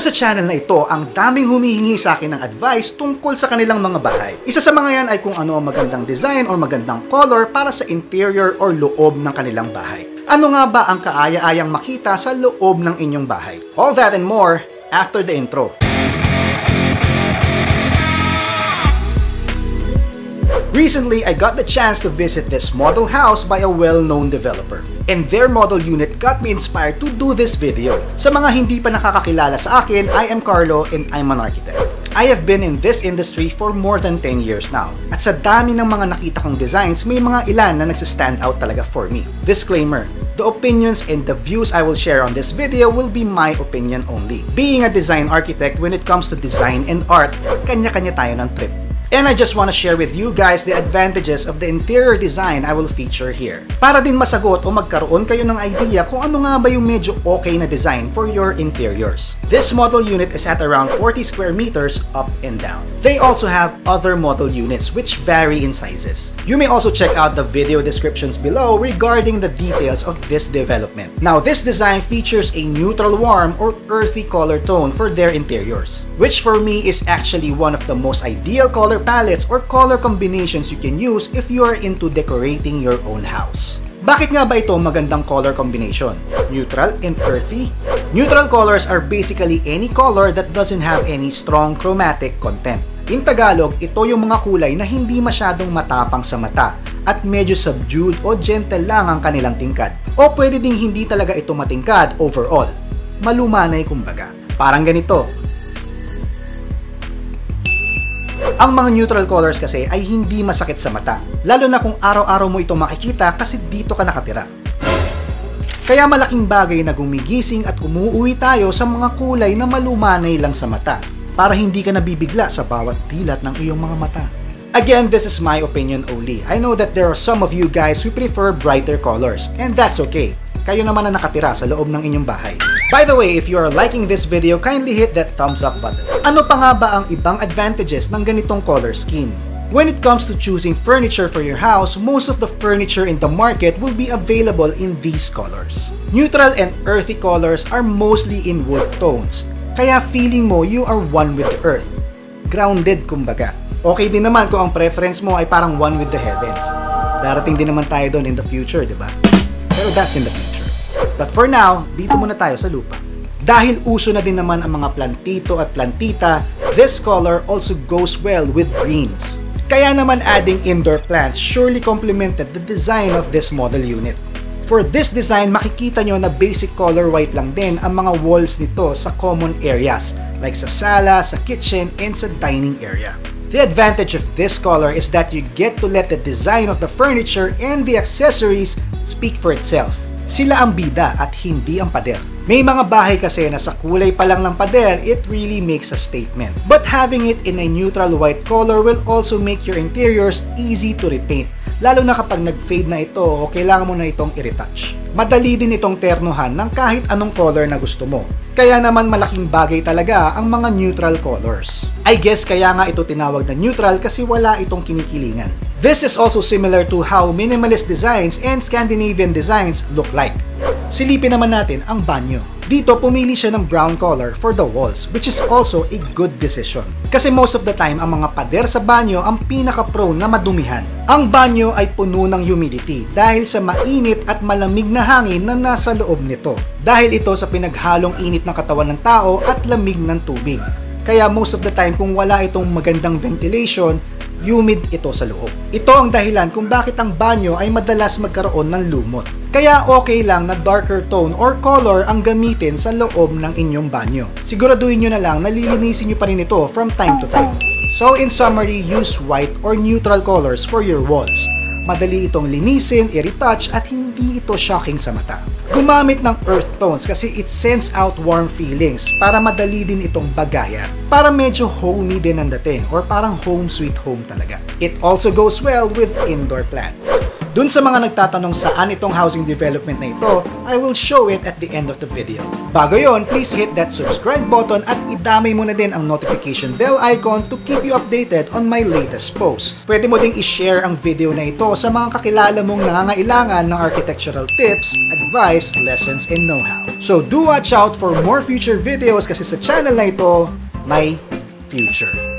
Dito sa channel na ito, ang daming humihingi sa akin ng advice tungkol sa kanilang mga bahay. Isa sa mga yan ay kung ano ang magandang design or magandang color para sa interior or loob ng kanilang bahay. Ano nga ba ang kaaya-ayang makita sa loob ng inyong bahay? All that and more after the intro. Recently, I got the chance to visit this model house by a well-known developer. And their model unit got me inspired to do this video. Sa mga hindi pa nakakakilala sa akin, I am Carlo and I'm an architect. I have been in this industry for more than 10 years now. At sa dami ng mga nakita kong designs, may mga ilan na nagsistand out talaga for me. Disclaimer, the opinions and the views I will share on this video will be my opinion only. Being a design architect when it comes to design and art, kanya-kanya tayo ng trip. And I just want to share with you guys the advantages of the interior design I will feature here. Para din masagot o magkaroon kayo ng idea kung ano nga ba yung medyo okay na design for your interiors. This model unit is at around 40 square meters up and down. They also have other model units which vary in sizes. You may also check out the video descriptions below regarding the details of this development. Now this design features a neutral warm or earthy color tone for their interiors, which for me is actually one of the most ideal color palettes or color combinations you can use if you are into decorating your own house. Bakit nga ba ito magandang color combination? Neutral and earthy? Neutral colors are basically any color that doesn't have any strong chromatic content. In Tagalog, ito yung mga kulay na hindi masyadong matapang sa mata at medyo subdued o gentle lang ang kanilang tingkad. O pwede ding hindi talaga ito matingkad overall. Malumanay kumbaga. Parang ganito, Ang mga neutral colors kasi ay hindi masakit sa mata, lalo na kung araw-araw mo ito makikita kasi dito ka nakatira. Kaya malaking bagay na gumigising at umuuwi tayo sa mga kulay na malumanay lang sa mata para hindi ka nabibigla sa bawat dilat ng iyong mga mata. Again, this is my opinion only. I know that there are some of you guys who prefer brighter colors and that's okay. Kayo naman na nakatira sa loob ng inyong bahay. By the way, if you are liking this video, kindly hit that thumbs up button. Ano pa nga ba ang ibang advantages ng ganitong color scheme? When it comes to choosing furniture for your house, most of the furniture in the market will be available in these colors. Neutral and earthy colors are mostly in wood tones, kaya feeling mo you are one with the earth. Grounded kumbaga. Okay din naman kung ang preference mo ay parang one with the heavens. Darating din naman tayo doon in the future, di ba? Pero that's in the future. But for now, dito muna tayo sa lupa. Dahil uso na din naman ang mga plantito at plantita, this color also goes well with greens. Kaya naman adding indoor plants surely complemented the design of this model unit. For this design, makikita nyo na basic color white lang din ang mga walls nito sa common areas like sa sala, sa kitchen, and sa dining area. The advantage of this color is that you get to let the design of the furniture and the accessories speak for itself. Sila ang bida at hindi ang pader. May mga bahay kasi na sa kulay pa lang ng pader, it really makes a statement. But having it in a neutral white color will also make your interiors easy to repaint. Lalo na kapag nag-fade na ito o kailangan mo na itong i-retouch. Madali din itong ternuhan ng kahit anong color na gusto mo. Kaya naman malaking bagay talaga ang mga neutral colors. I guess kaya nga ito tinawag na neutral kasi wala itong kinikilingan. This is also similar to how minimalist designs and Scandinavian designs look like. Silipin naman natin ang banyo. Dito pumili siya ng brown color for the walls which is also a good decision. Kasi most of the time ang mga pader sa banyo ang pinaka-prone na madumihan. Ang banyo ay puno ng humidity dahil sa mainit at malamig na hangin na nasa loob nito. Dahil ito sa pinaghalong init ng katawan ng tao at lamig ng tubig. Kaya most of the time kung wala itong magandang ventilation, humid ito sa loob. Ito ang dahilan kung bakit ang banyo ay madalas magkaroon ng lumot. Kaya okay lang na darker tone or color ang gamitin sa loob ng inyong banyo. Siguraduhin nyo na lang na lilinisin nyo pa rin ito from time to time. So in summary, use white or neutral colors for your walls. Madali itong linisin, i-retouch at hindi ito shocking sa mata. Gumamit ng earth tones kasi it sends out warm feelings para madali din itong bagayan. Para medyo homey din ang dating or parang home sweet home talaga. It also goes well with indoor plants. Dun sa mga nagtatanong saan itong housing development na ito, I will show it at the end of the video. Bago yon, please hit that subscribe button at idamay mo na din ang notification bell icon to keep you updated on my latest posts. Pwede mo ding i-share ang video na ito sa mga kakilala mong nangangailangan ng architectural tips, advice, lessons, and know-how. So do watch out for more future videos kasi sa channel na ito, may future.